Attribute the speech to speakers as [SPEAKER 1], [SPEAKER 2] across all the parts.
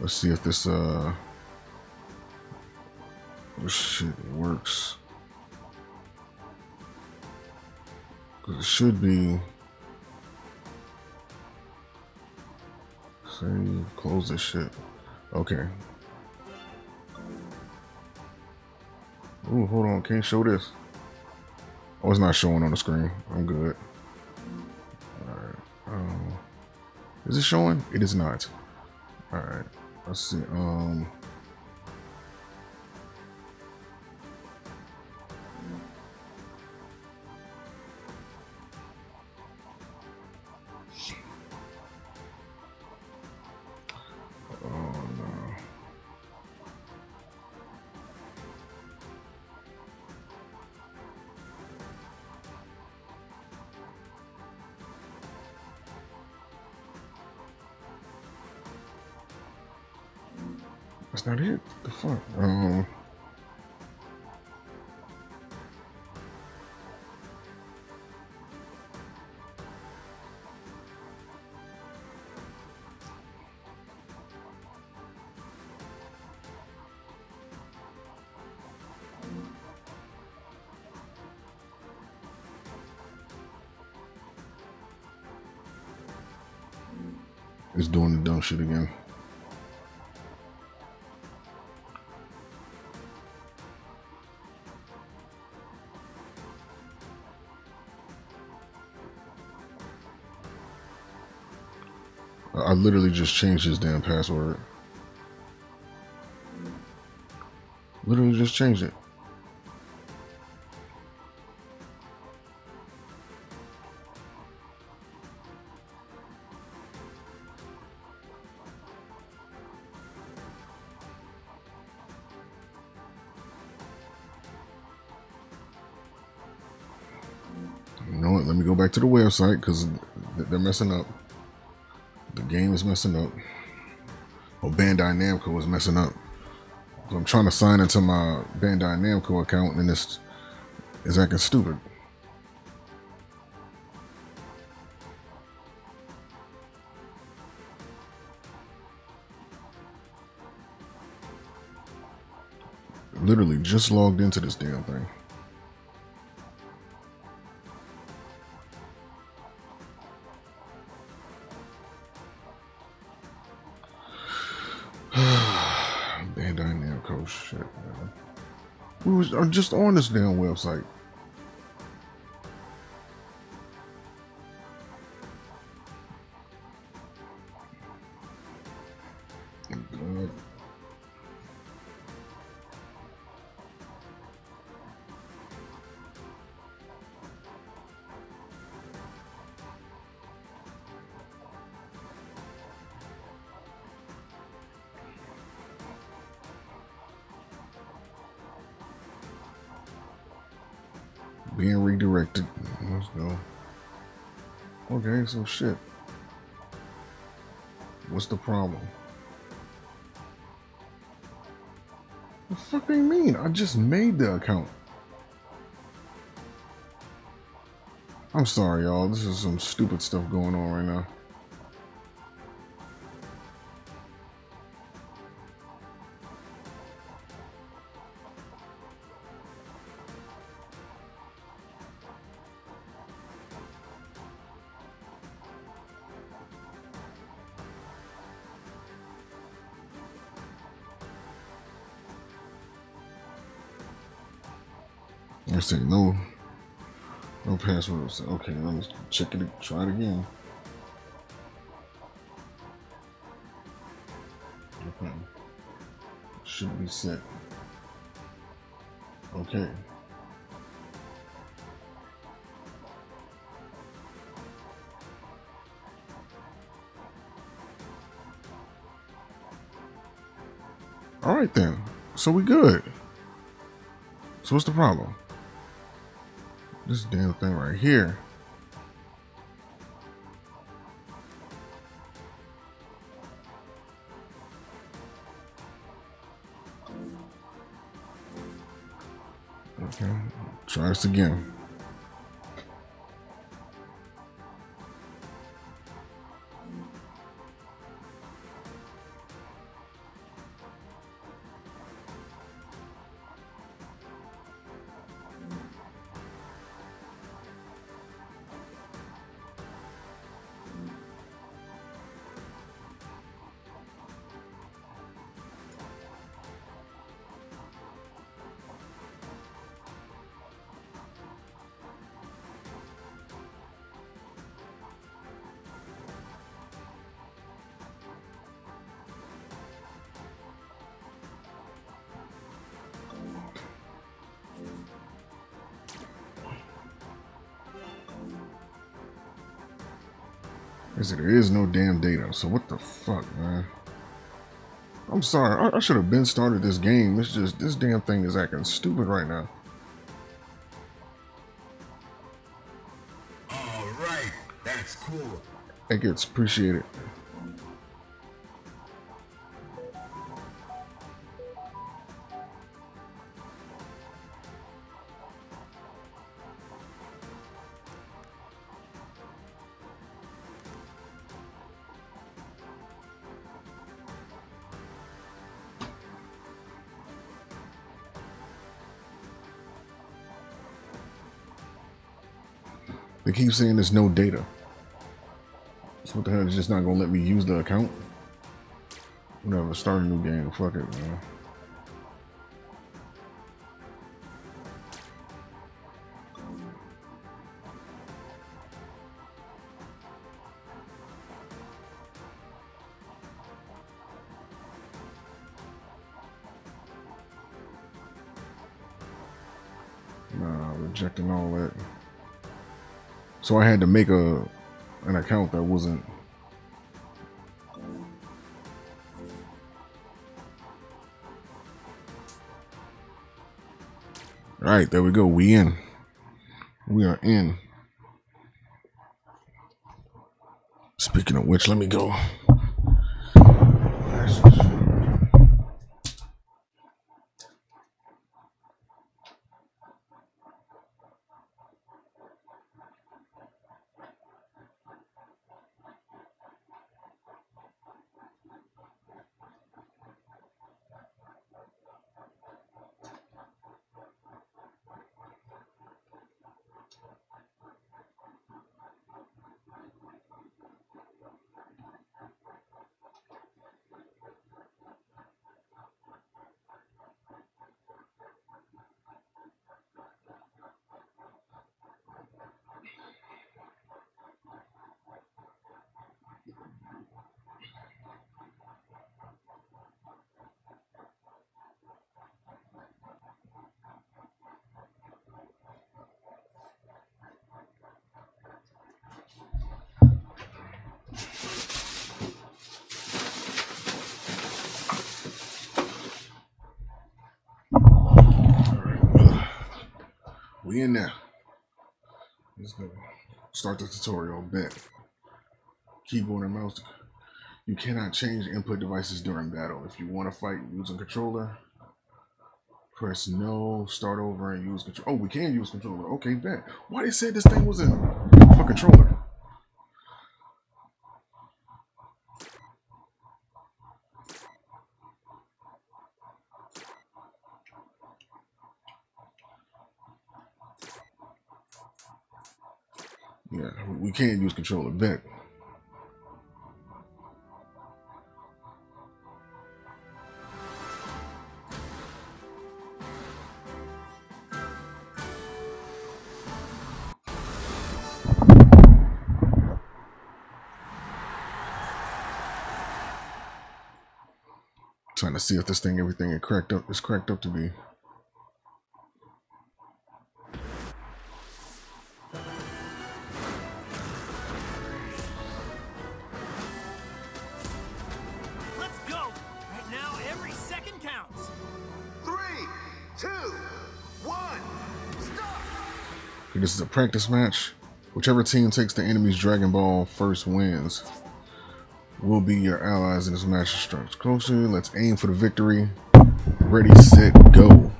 [SPEAKER 1] Let's see if this uh shit works. It should be save, close this shit. Okay. Ooh, hold on, can't show this. Oh, it's not showing on the screen. I'm good. Alright. Um, is it showing? It is not. Alright. Let's see. Um That's not it. The fuck? Um. It's doing the dumb shit again. Literally just changed his damn password. Literally just changed it. You know what? Let me go back to the website because they're messing up. Game is messing up. Or Bandai Namco is messing up. So I'm trying to sign into my Bandai Namco account and it's, it's acting stupid. Literally just logged into this damn thing. Shit, man. We was just on this damn website. Being redirected. Let's go. Okay, so shit. What's the problem? The fuck they mean? I just made the account. I'm sorry, y'all. This is some stupid stuff going on right now. Let's see, no, no passwords. Okay, let me check it. Try it again. Okay, should be set. Okay. All right then. So we good. So what's the problem? This damn thing right here. Okay, try this again. I said there is no damn data. So what the fuck, man? I'm sorry. I, I should have been started this game. It's just this damn thing is acting stupid right now.
[SPEAKER 2] All right, that's cool.
[SPEAKER 1] It gets appreciated. They keep saying there's no data. So what the hell? It's just not gonna let me use the account? Whatever, start a new game. Fuck it, man. Nah, rejecting all that. So I had to make a an account that wasn't All right, there we go. We in. We are in. Speaking of which, let me go. We in there. Let's go. Start the tutorial. Bet. Keyboard and mouse. You cannot change input devices during battle. If you want to fight using controller, press no, start over and use control. Oh, we can use controller. Okay, bet. Why they said this thing wasn't for controller? Can't use controller. Bet. Trying to see if this thing, everything is cracked up, is cracked up to be. This is a practice match. Whichever team takes the enemy's Dragon Ball first wins. Will be your allies in this match. Starts closer. Let's aim for the victory. Ready, set, go.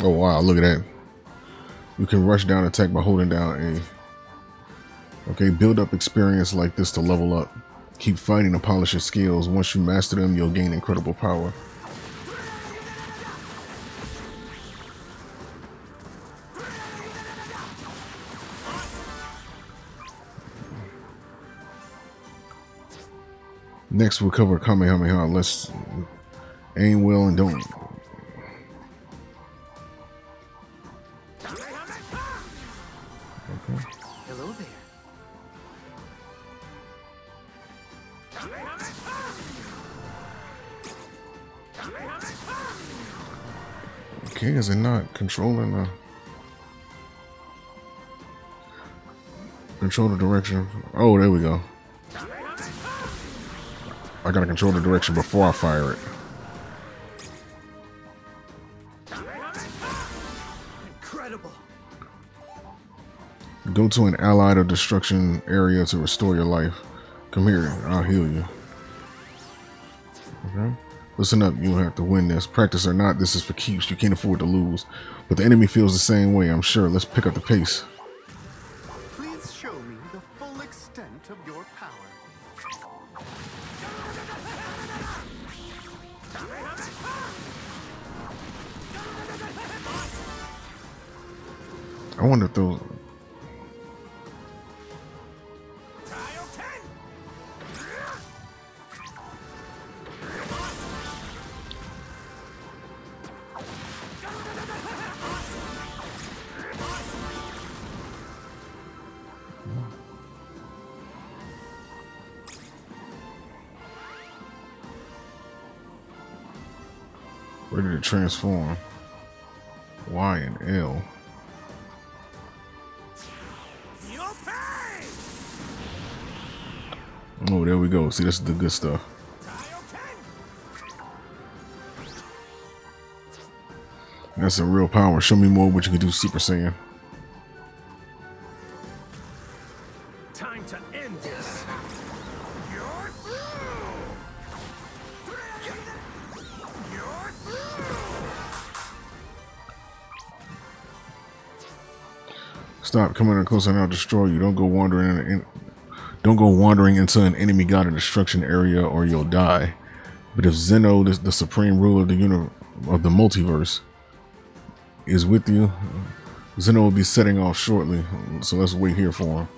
[SPEAKER 1] Oh wow, look at that. You can rush down attack by holding down A. Okay, build up experience like this to level up. Keep fighting to polish your skills. Once you master them, you'll gain incredible power. Next, we'll cover Kamehameha. Let's aim well and don't. Is it not controlling the control the direction? Oh, there we go. I gotta control the direction before I fire it.
[SPEAKER 3] Incredible.
[SPEAKER 1] Go to an allied or destruction area to restore your life. Come here, I'll heal you. Listen up, You'll have to win this. Practice or not, this is for keeps. You can't afford to lose. But the enemy feels the same way, I'm sure. Let's pick up the pace.
[SPEAKER 2] Please show me the full extent of your power.
[SPEAKER 1] I wonder if those. Did it transform? Y and L. Oh, there we go. See, this is the good stuff. That's some real power. Show me more what you can do, Super Saiyan. Close and I'll destroy you. Don't go wandering in, in don't go wandering into an enemy god of destruction area or you'll die. But if Zeno, the, the supreme ruler of the universe, of the multiverse, is with you, Zeno will be setting off shortly. So let's wait here for him.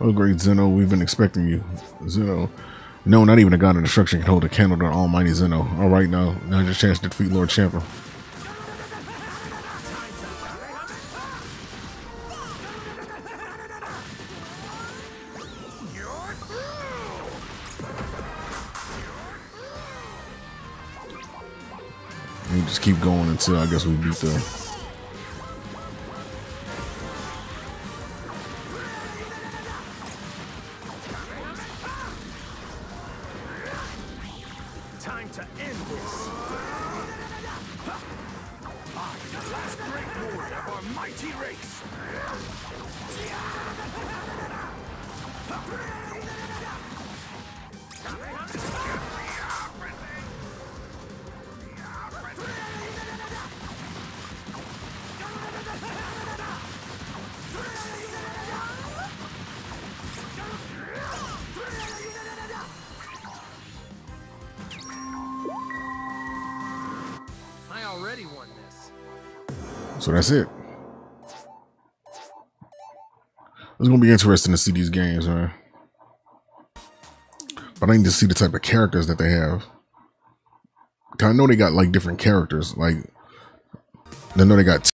[SPEAKER 1] Oh, great Zeno, we've been expecting you. Zeno. No, not even a god of destruction can hold a candle to Almighty Zeno. All right, now, now's your chance to defeat Lord Champa. Just keep going until I guess we beat the.
[SPEAKER 3] To end this. The last great warrior of our mighty race.
[SPEAKER 1] So that's it. It's gonna be interesting to see these games, man. But I need to see the type of characters that they have. I know they got like different characters. Like I know they got